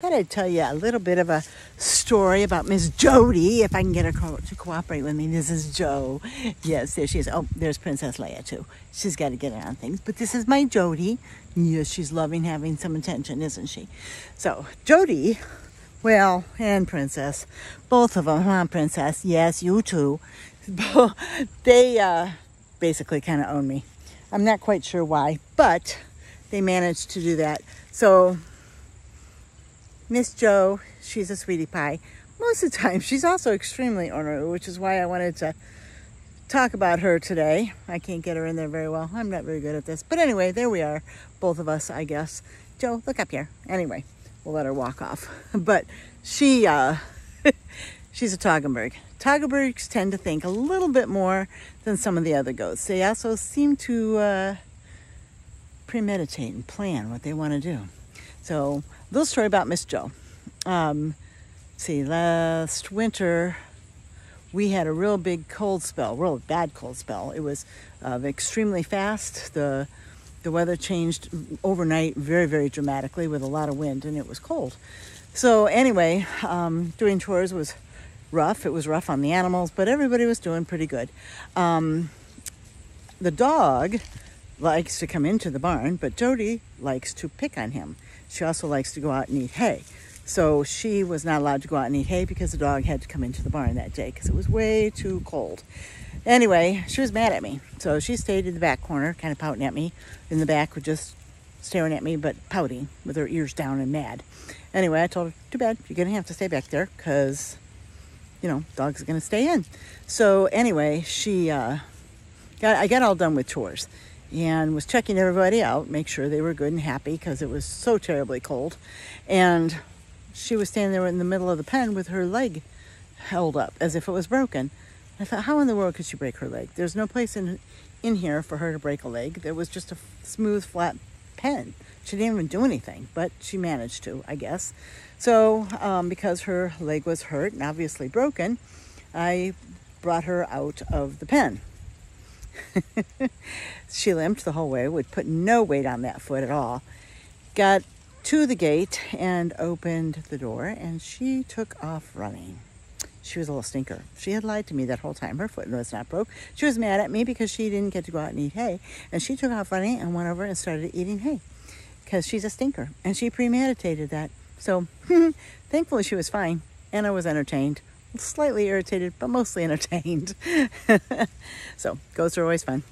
Thought I'd tell you a little bit of a story about Miss Jodi, if I can get her co- to cooperate with me. This is Joe. Yes, there she is. Oh, there's Princess Leia too. She's got to get around things. But this is my Jodi. Yes, she's loving having some attention, isn't she? So Jodi, well, and Princess, both of them, huh, Princess? Yes, you too. they uh, basically kind of own me. I'm not quite sure why, but they managed to do that. So Miss Joe, she's a sweetie pie. Most of the time, she's also extremely ornery, which is why I wanted to talk about her today. I can't get her in there very well. I'm not very good at this. But anyway, there we are, both of us, I guess. Joe, look up here. Anyway, we'll let her walk off. But she, uh, she's a Toggenburg. Toggenburgs tend to think a little bit more than some of the other goats. They also seem to uh, premeditate and plan what they want to do. So, little story about Miss Joe. Um, see, last winter we had a real big cold spell, real bad cold spell. It was uh, extremely fast. The the weather changed overnight very, very dramatically with a lot of wind, and it was cold. So anyway, um, doing chores was rough. It was rough on the animals, but everybody was doing pretty good. Um, the dog likes to come into the barn, but Jodi likes to pick on him. She also likes to go out and eat hay. So she was not allowed to go out and eat hay because the dog had to come into the barn that day because it was way too cold. Anyway, she was mad at me. So she stayed in the back corner, kind of pouting at me. In the back, just staring at me, but pouting with her ears down and mad. Anyway, I told her, too bad, you're going to have to stay back there because, you know, dog's are going to stay in. So anyway, she, uh, got, I got all done with chores and was checking everybody out, make sure they were good and happy because it was so terribly cold. And she was standing there in the middle of the pen with her leg held up as if it was broken. I thought, how in the world could she break her leg? There's no place in in here for her to break a leg. There was just a smooth, flat pen. She didn't even do anything, but she managed to, I guess. So, um, because her leg was hurt and obviously broken, I brought her out of the pen. she limped the whole way, would put no weight on that foot at all. Got to the gate and opened the door, and she took off running. She was a little stinker. She had lied to me that whole time. Her foot was not broke. She was mad at me because she didn't get to go out and eat hay. And she took off running and went over and started eating hay because she's a stinker. And she premeditated that. So thankfully she was fine. And I was entertained. Slightly irritated, but mostly entertained. so, goats are always fun.